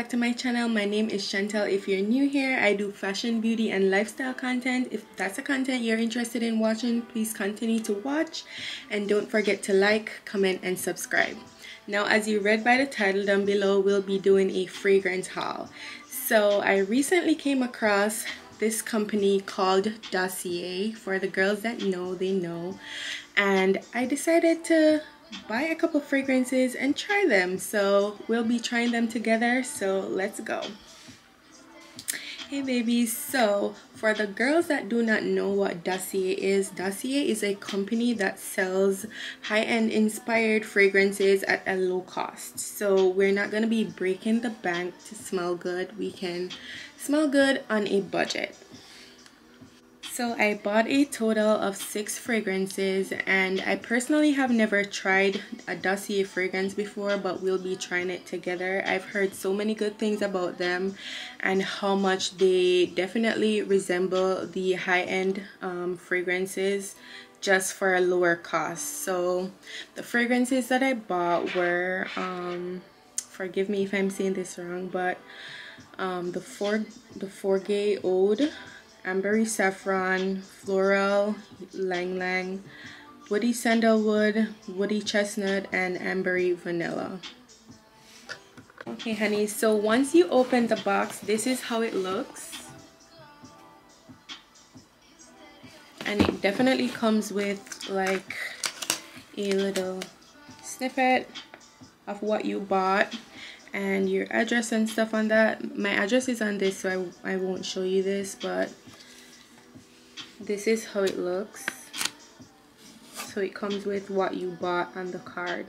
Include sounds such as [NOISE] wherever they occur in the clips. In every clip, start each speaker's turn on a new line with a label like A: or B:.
A: back to my channel. My name is Shantel. If you're new here i do fashion beauty and lifestyle content. If that's a content you're interested in watching please continue to watch. And don't forget to like comment and subscribe. Now as you read by the title down below we'll be doing a fragrance haul. So i recently came across this company called dossier for the girls that know they know. And i decided to buy a couple fragrances and try them. So we'll be trying them together. So let's go. Hey babies so for the girls that do not know what dossier is dossier is a company that sells high-end inspired fragrances at a low cost. So we're not going to be breaking the bank to smell good. We can smell good on a budget so I bought a total of six fragrances and I personally have never tried a Dossier fragrance before but we'll be trying it together. I've heard so many good things about them and how much they definitely resemble the high-end um, fragrances just for a lower cost. So the fragrances that I bought were, um, forgive me if I'm saying this wrong, but um, the, For the Forget Ode ambery saffron, floral, ylang ylang, woody sandalwood, woody chestnut, and ambery vanilla. Okay, honey, so once you open the box, this is how it looks. And it definitely comes with like a little snippet of what you bought and your address and stuff on that my address is on this so I, I won't show you this but this is how it looks. So it comes with what you bought on the card.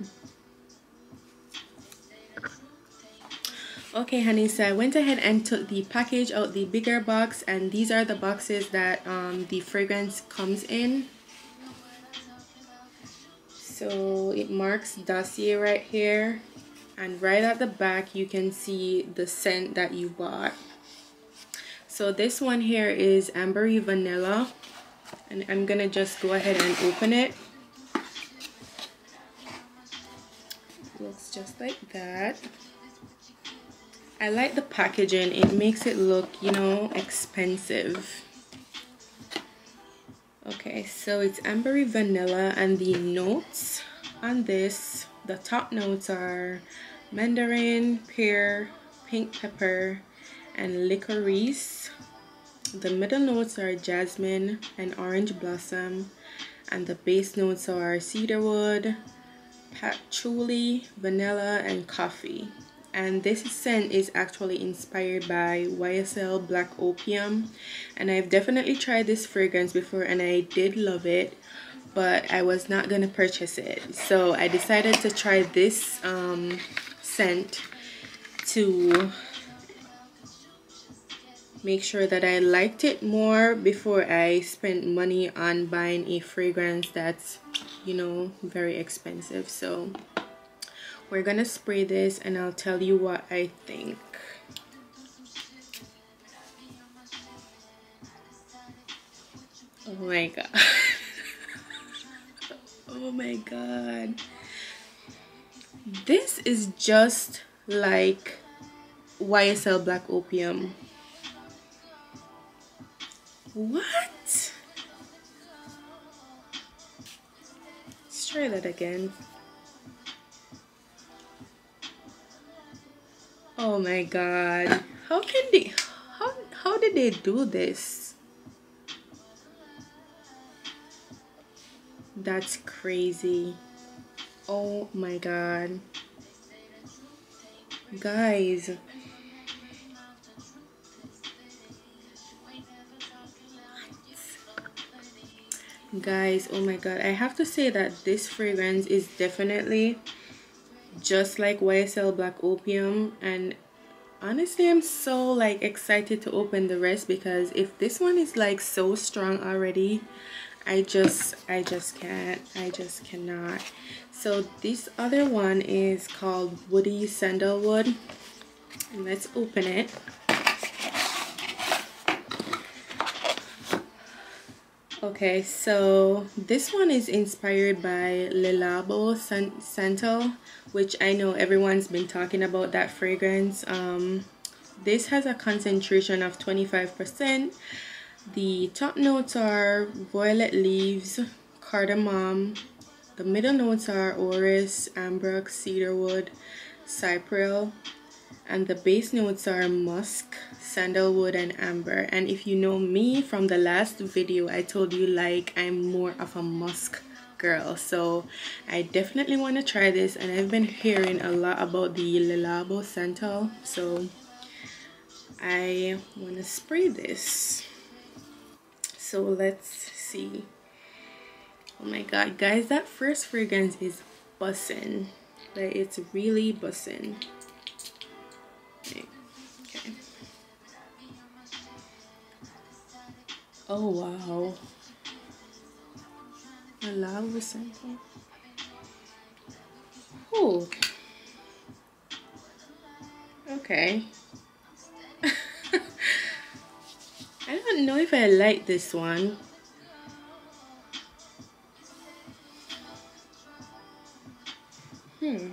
A: Okay honey so I went ahead and took the package out the bigger box and these are the boxes that um, the fragrance comes in. So it marks dossier right here and right at the back you can see the scent that you bought so this one here is ambery vanilla. And I'm gonna just go ahead and open it. Looks just like that. I like the packaging. It makes it look you know expensive. Okay so it's ambery vanilla and the notes on this the top notes are mandarin pear pink pepper and licorice the middle notes are jasmine and orange blossom, and the base notes are cedarwood, patchouli, vanilla, and coffee. And this scent is actually inspired by YSL Black Opium. And I've definitely tried this fragrance before and I did love it but I was not going to purchase it. So I decided to try this um, scent to make sure that I liked it more before I spent money on buying a fragrance that's you know very expensive. So we're gonna spray this and I'll tell you what I think. Oh my god. [LAUGHS] Oh my god. This is just like YSL Black Opium what? Let's try that again. Oh my god. How can they how how did they do this? That's crazy. Oh my god. Guys, guys oh my god i have to say that this fragrance is definitely just like ysl black opium. And honestly i'm so like excited to open the rest because if this one is like so strong already i just i just can't i just cannot. So this other one is called woody sandalwood. Let's open it Okay, so this one is inspired by Le Labo Santal, which I know everyone's been talking about that fragrance. Um, this has a concentration of 25%. The top notes are violet leaves, cardamom. The middle notes are orris, ambrox, cedarwood, cypress, and the base notes are musk sandalwood and amber. And if you know me from the last video i told you like i'm more of a musk girl. So i definitely want to try this. And i've been hearing a lot about the Le Labo santal. So i want to spray this. So let's see. Oh my god guys that first fragrance is bussin' like it's really bussin'. Oh wow. A lava something. Oh. Okay. [LAUGHS] I don't know if I like this one. Hmm.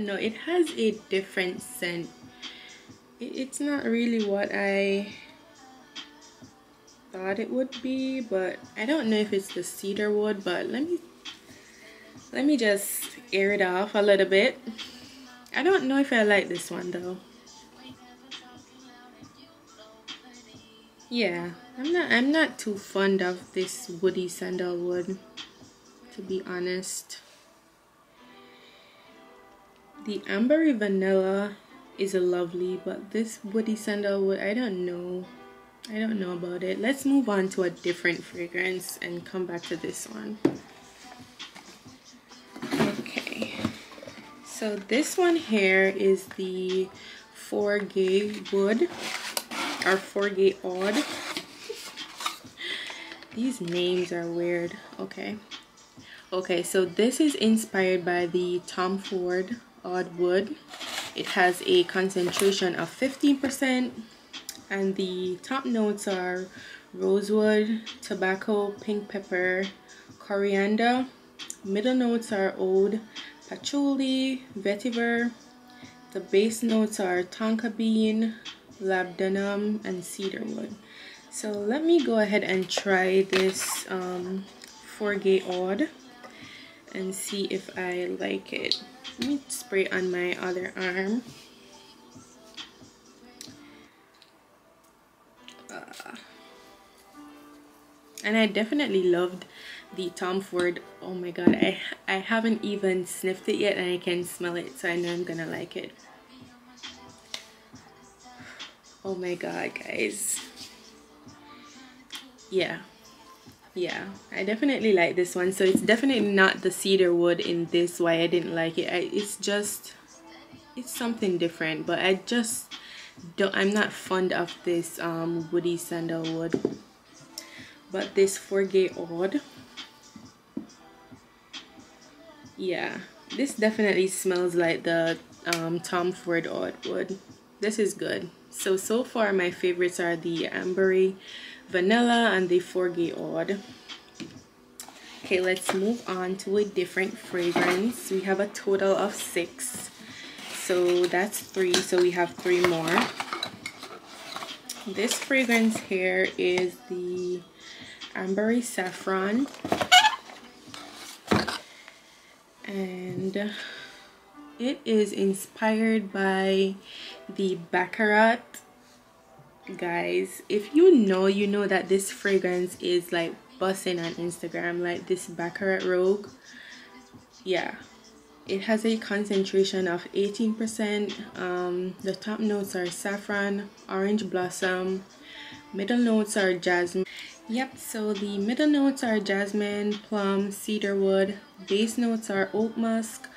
A: Know it has a different scent. It's not really what I thought it would be but I don't know if it's the cedar wood but let me let me just air it off a little bit. I don't know if I like this one though. Yeah I'm not I'm not too fond of this woody sandalwood to be honest the ambery vanilla is a lovely, but this woody sandalwood, I don't know. I don't know about it. Let's move on to a different fragrance and come back to this one. Okay. So this one here is the Forget Wood or Forget Odd. These names are weird. Okay. Okay, so this is inspired by the Tom Ford Oud wood. It has a concentration of 15% and the top notes are rosewood, tobacco, pink pepper, coriander. Middle notes are oud, patchouli, vetiver. The base notes are tonka bean, labdanum, and cedarwood. So let me go ahead and try this um, Forget Oud and see if I like it. Let me spray on my other arm. Uh, and I definitely loved the Tom Ford. Oh my god, I, I haven't even sniffed it yet and I can smell it so I know I'm gonna like it. Oh my god, guys. Yeah yeah i definitely like this one. So it's definitely not the cedar wood in this why i didn't like it. I, it's just it's something different but i just don't i'm not fond of this um woody sandalwood. But this Forget Oud yeah this definitely smells like the um, Tom Ford Oud wood. This is good. So so far my favorites are the ambery vanilla and the Forget Oud okay let's move on to a different fragrance. We have a total of six. So that's three so we have three more. This fragrance here is the ambery saffron. And it is inspired by the baccarat guys if you know you know that this fragrance is like busting on instagram like this Baccarat Rouge. Yeah. It has a concentration of 18 percent. Um, the top notes are saffron orange blossom. Middle notes are jasmine. Yep so the middle notes are jasmine plum cedarwood. Base notes are oak musk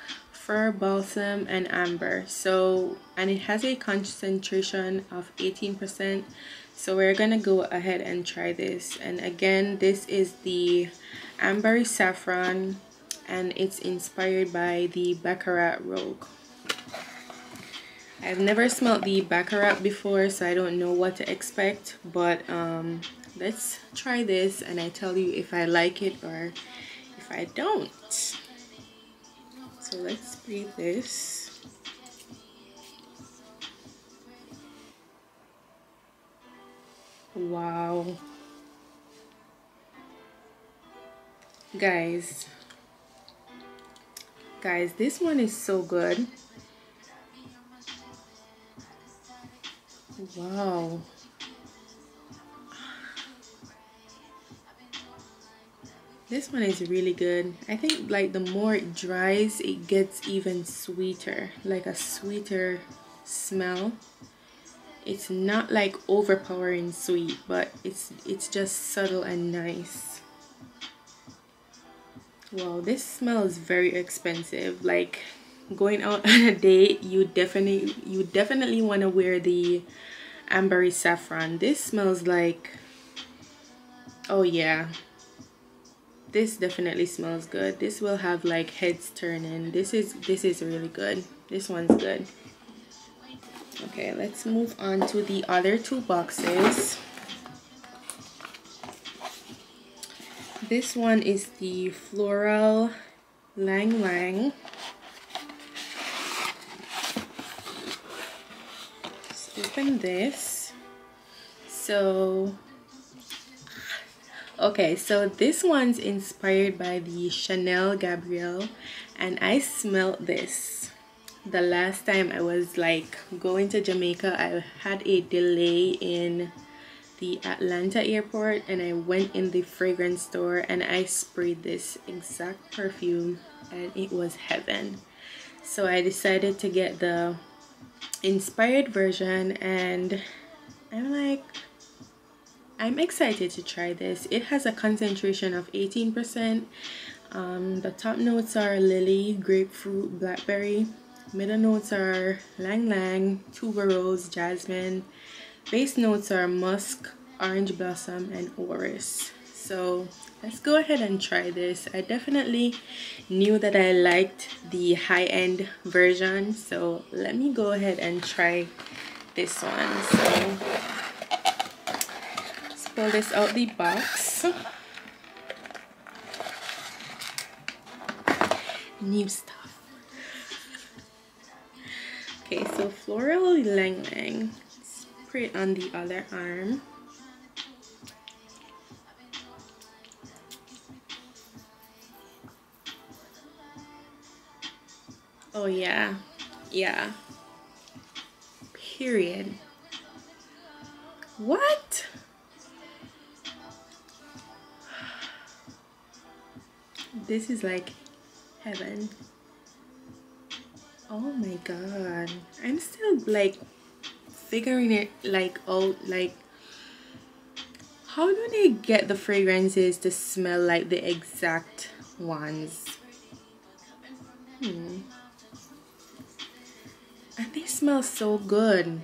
A: fir balsam and amber. So and it has a concentration of 18% so we're gonna go ahead and try this. And again this is the ambery saffron and it's inspired by the Baccarat Rouge. I've never smelled the Baccarat before, so I don't know what to expect, but um, let's try this and I tell you if I like it or if I don't. So let's spray this. Wow. Guys, guys, this one is so good. Wow. This one is really good. I think like the more it dries, it gets even sweeter, like a sweeter smell. It's not like overpowering sweet, but it's it's just subtle and nice. Wow, this smells very expensive. Like going out [LAUGHS] on a date, you definitely you definitely want to wear the ambery saffron. This smells like oh yeah, this definitely smells good. This will have like heads turning this is this is really good. This one's good. Okay let's move on to the other two boxes. This one is the floral ylang ylang. Let's open this. So Okay, so this one's inspired by the Chanel Gabrielle and I smelled this the last time I was like going to Jamaica. I had a delay in the Atlanta airport and I went in the fragrance store and I sprayed this exact perfume and it was heaven. So I decided to get the inspired version and I'm like I'm excited to try this. It has a concentration of 18%. Um, the top notes are lily, grapefruit, blackberry. Middle notes are ylang ylang, tuberose, jasmine. Base notes are musk, orange blossom, and orris. So let's go ahead and try this. I definitely knew that I liked the high-end version. So let me go ahead and try this one. So pull this out the box. New stuff. Okay, so floral ylang ylang. Spray on the other arm. Oh yeah, yeah. Period. What? This is like heaven. Oh my god. I'm still like figuring it like out like how do they get the fragrances to smell like the exact ones? Hmm. And they smell so good.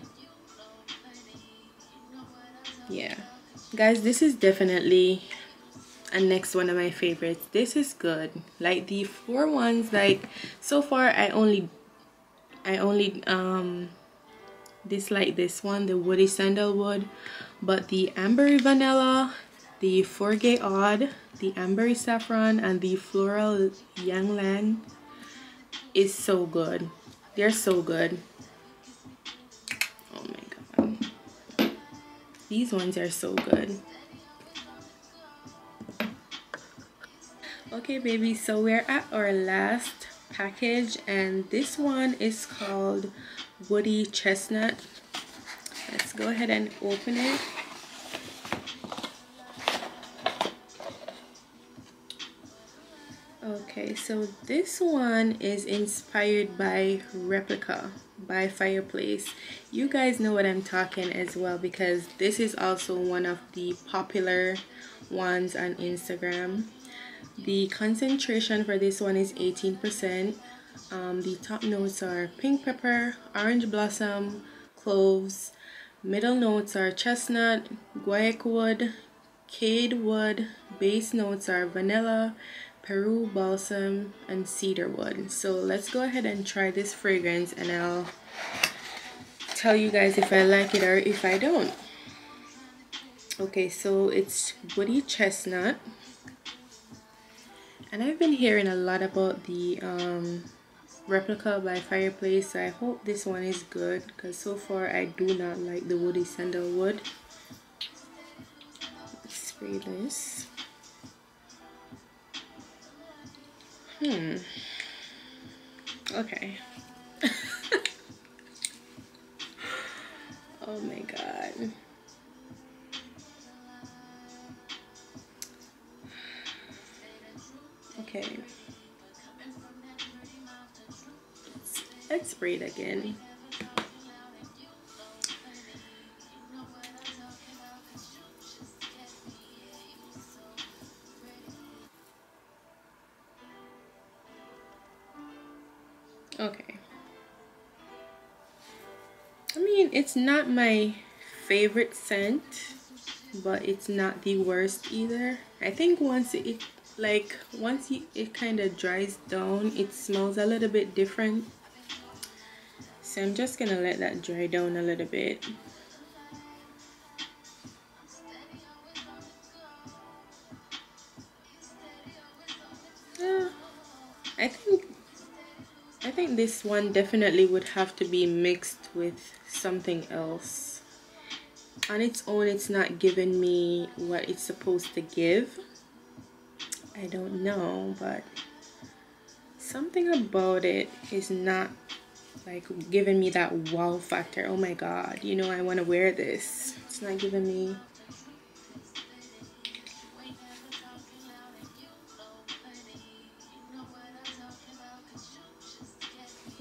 A: Yeah. Guys this is definitely and next one of my favorites. This is good. Like the four ones like so far i only i only um dislike this one the woody sandalwood but the ambery vanilla the forget odd the ambery saffron and the floral ylang ylang is so good. They're so good. Oh my god. These ones are so good okay baby so we're at our last package and this one is called woody chestnut. Let's go ahead and open it. Okay so this one is inspired by replica by fireplace. You guys know what i'm talking as well because this is also one of the popular ones on instagram the concentration for this one is 18%. Um, the top notes are pink pepper, orange blossom, cloves. Middle notes are chestnut, guaiac wood, cade wood. Base notes are vanilla, Peru balsam, and cedar wood. So let's go ahead and try this fragrance and I'll tell you guys if I like it or if I don't okay so it's woody chestnut and I've been hearing a lot about the um, replica by fireplace so I hope this one is good because so far I do not like the woody sandalwood. Let's spray this. Hmm. Okay. [LAUGHS] Oh my god okay. Let's it again. Okay. I mean it's not my favorite scent but it's not the worst either. I think once it like once you, it kind of dries down it smells a little bit different. So I'm just gonna let that dry down a little bit. Yeah, I think I think this one definitely would have to be mixed with something else. On its own it's not giving me what it's supposed to give I don't know but something about it is not like giving me that wow factor. Oh my god you know I want to wear this. It's not giving me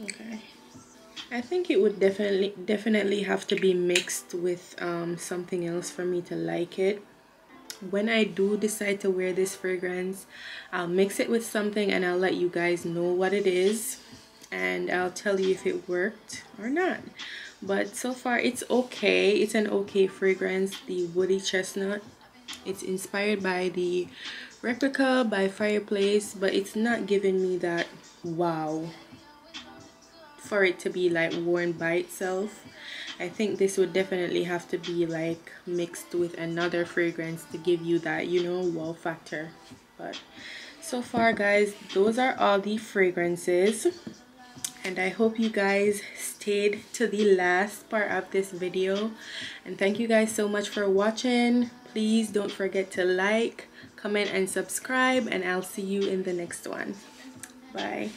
A: okay. I think it would definitely definitely have to be mixed with um, something else for me to like it when I do decide to wear this fragrance I'll mix it with something and I'll let you guys know what it is and I'll tell you if it worked or not. But so far it's okay. It's an okay fragrance. The woody chestnut it's inspired by the replica by fireplace but it's not giving me that wow for it to be like worn by itself I think this would definitely have to be like mixed with another fragrance to give you that you know wow factor. But so far guys those are all the fragrances. And I hope you guys stayed to the last part of this video. And thank you guys so much for watching. Please don't forget to like comment and subscribe. And I'll see you in the next one. Bye